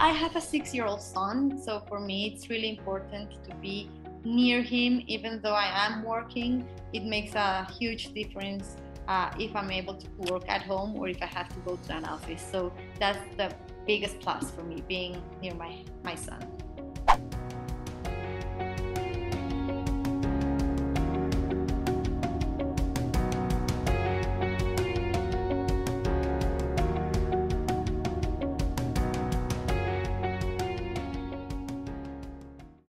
I have a six year old son, so for me, it's really important to be near him, even though I am working. It makes a huge difference uh, if I'm able to work at home or if I have to go to an office. So that's the biggest plus for me being near my, my son.